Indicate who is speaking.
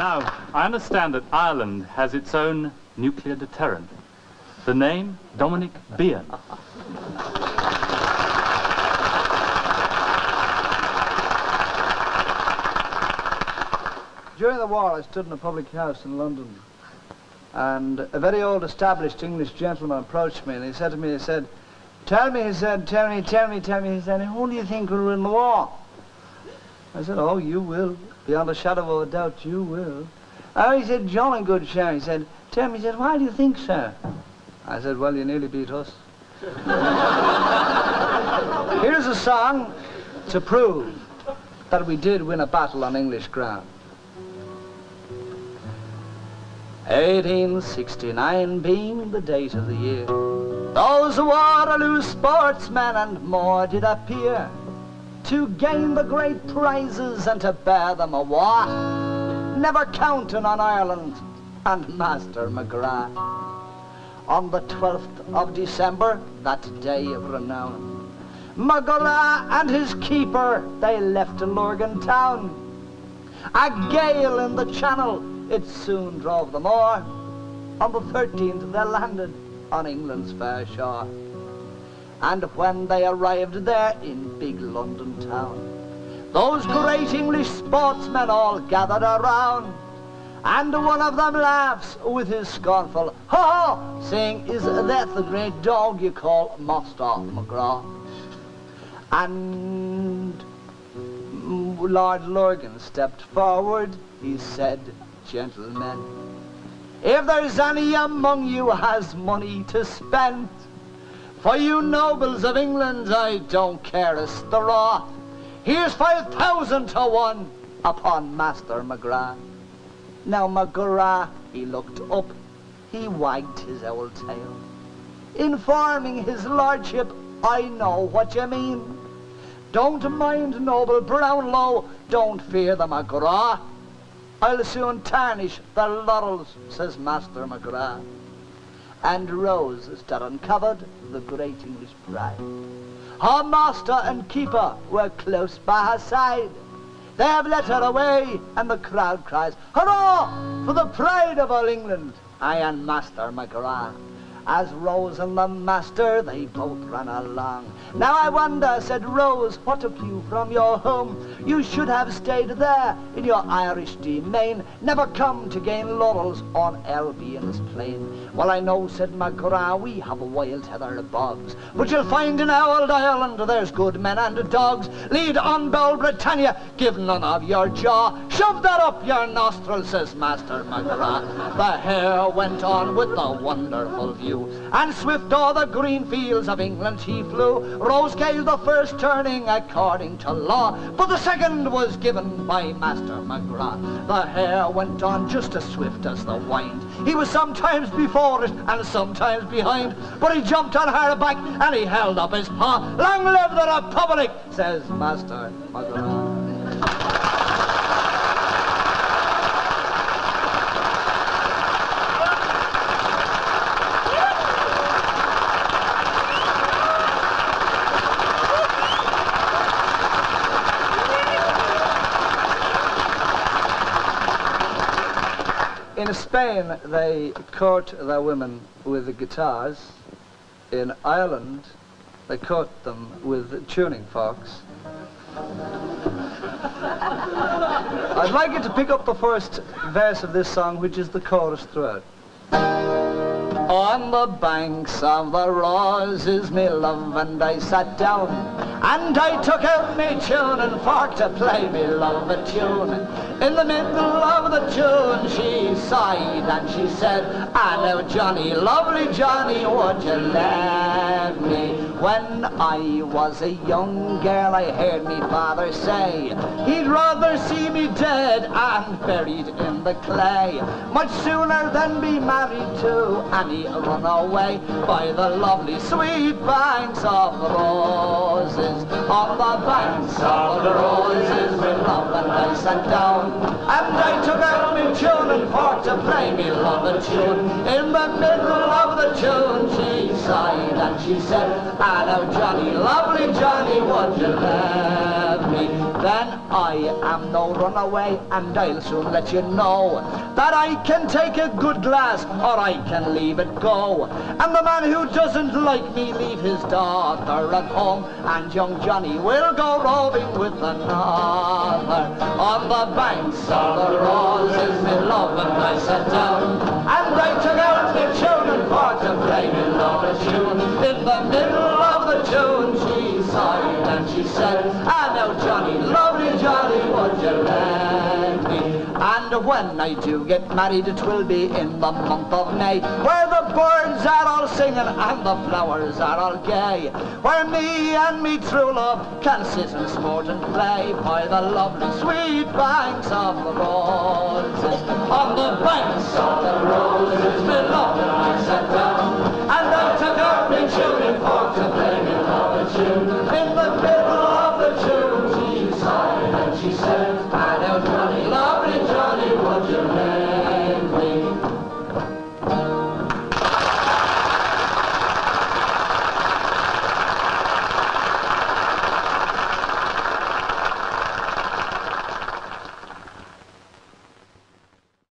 Speaker 1: Now, I understand that Ireland has its own nuclear deterrent. The name, Dominic Behan.
Speaker 2: During the war, I stood in a public house in London, and a very old, established English gentleman approached me, and he said to me, he said, tell me, he said, tell me, tell me, tell me, he said, who do you think will win the war? I said, oh, you will. Beyond a shadow of a doubt, you will. Oh, he said, jolly good, sir. He said, tell me, he said, why do you think, sir? I said, well, you nearly beat us. Here's a song to prove that we did win a battle on English ground. 1869 being the date of the year, those Waterloo sportsmen and more did appear to gain the great prizes and to bear them a war, never counting on Ireland and Master McGrath. On the 12th of December, that day of renown, McGrath and his keeper, they left Lurgan town. A gale in the channel it soon drove them o'er. On the 13th they landed on England's fair shore. And when they arrived there in big London town, those great English sportsmen all gathered around. And one of them laughs with his scornful ha saying, Is that the great dog you call Master McGrath? And Lord Lurgan stepped forward, he said, gentlemen. If there's any among you has money to spend, for you nobles of England, I don't care a straw. Here's five thousand to one upon Master McGrath. Now McGrath, he looked up, he wagged his old tail, informing his lordship, I know what you mean. Don't mind noble Brownlow, don't fear the McGrath. I'll soon tarnish the laurels, says Master McGrath. And Rose stood uncovered, the great English pride. Her master and keeper were close by her side. They have let her away, and the crowd cries, Hurrah for the pride of all England, I and Master McGrath. As Rose and the master, they both ran along. Now I wonder, said Rose, what of you from your home? You should have stayed there in your Irish demesne, never come to gain laurels on Albion's plain. Well, I know, said McGrath, we have wild heather bogs, but you'll find in our old Ireland there's good men and dogs. Lead on, Belle Britannia, give none of your jaw. Shove that up your nostril, says Master McGrath. The hare went on with a wonderful view and swift o'er the green fields of England he flew. Rose gave the first turning according to law, but the second was given by Master McGrath. The hare went on just as swift as the wind. He was sometimes before it and sometimes behind, but he jumped on her back and he held up his paw. Long live the Republic, says Master McGrath. In Spain, they court their women with the guitars. In Ireland, they court them with tuning forks. I'd like you to pick up the first verse of this song, which is the chorus throughout. On the banks of the roses, me love and I sat down, and I took out me tuning fork to play me love a tune. In the middle of the tune, she sighed and she said, I know Johnny, lovely Johnny, would you let me? When I was a young girl, I heard me father say, he'd rather see me dead and buried in the clay, much sooner than be married to any run away by the lovely sweet banks of roses. On the banks of the roses, and I down, and I took out my tune and fork to play me love a tune. In the middle of the tune, she sighed and she said, now Johnny, lovely Johnny, would you me? Then I am no runaway, and I'll soon let you know that I can take a good glass, or I can leave it go. And the man who doesn't like me, leave his daughter at home, and young Johnny will go roving with another. On the banks of the roses, me love, and I sat down, When I do get married, it will be in the month of May, where the birds are all singing and the flowers are all gay, where me and me true love can sit and sport and play by the lovely sweet banks of the roses, on the banks of the roses.